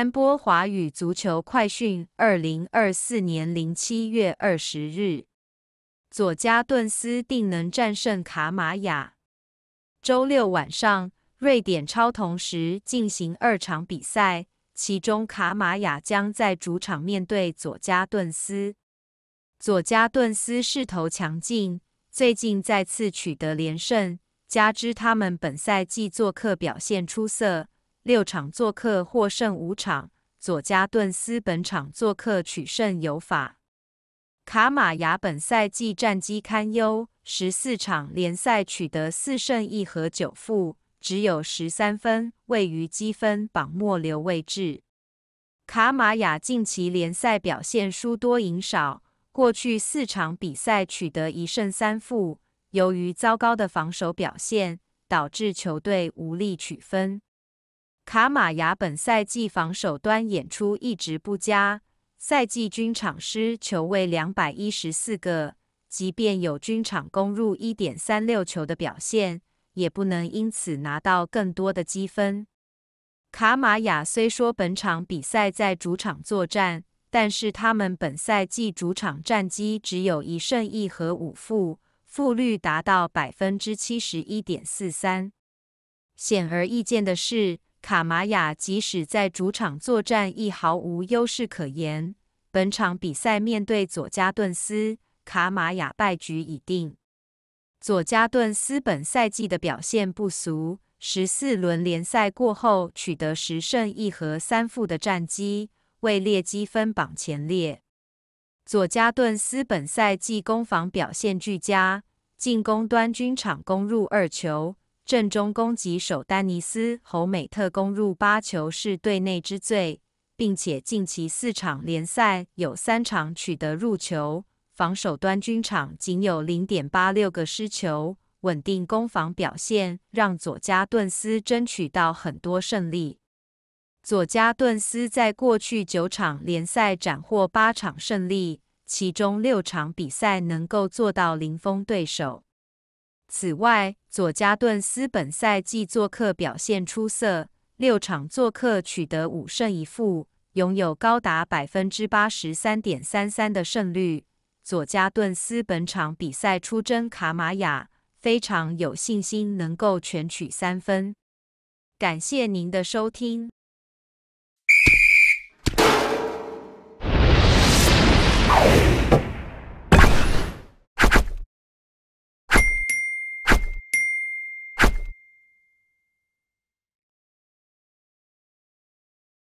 安波华语足球快讯，二零二四年零七月二十日，佐加顿斯定能战胜卡马亚。周六晚上，瑞典超同时进行二场比赛，其中卡马亚将在主场面对佐加顿斯。佐加顿斯势头强劲，最近再次取得连胜，加之他们本赛季做客表现出色，六场做客获胜五场。佐加顿斯本场做客取胜有法。卡马亚本赛季战绩堪忧，十四场联赛取得四胜一和九负，只有十三分，位于积分榜末流位置。卡马亚近期联赛表现输多赢少。过去四场比赛取得一胜三负，由于糟糕的防守表现，导致球队无力取分。卡马亚本赛季防守端演出一直不佳，赛季均场失球为两百一十四个，即便有均场攻入一点三六球的表现，也不能因此拿到更多的积分。卡马亚虽说本场比赛在主场作战。但是他们本赛季主场战绩只有一胜一和五负，负率达到百分之七十一点四三。显而易见的是，卡马亚即使在主场作战亦毫无优势可言。本场比赛面对佐加顿斯，卡马亚败局已定。佐加顿斯本赛季的表现不俗，十四轮联赛过后取得十胜一和三负的战绩。位列积分榜前列。佐加顿斯本赛季攻防表现俱佳，进攻端均场攻入二球，正中攻击手丹尼斯·侯美特攻入八球，是队内之最，并且近期四场联赛有三场取得入球。防守端均场仅有零点八六个失球，稳定攻防表现让佐加顿斯争取到很多胜利。佐加顿斯在过去九场联赛斩获八场胜利，其中六场比赛能够做到零封对手。此外，佐加顿斯本赛季做客表现出色，六场做客取得五胜一负，拥有高达百分之八十三点三三的胜率。佐加顿斯本场比赛出征卡马亚，非常有信心能够全取三分。感谢您的收听。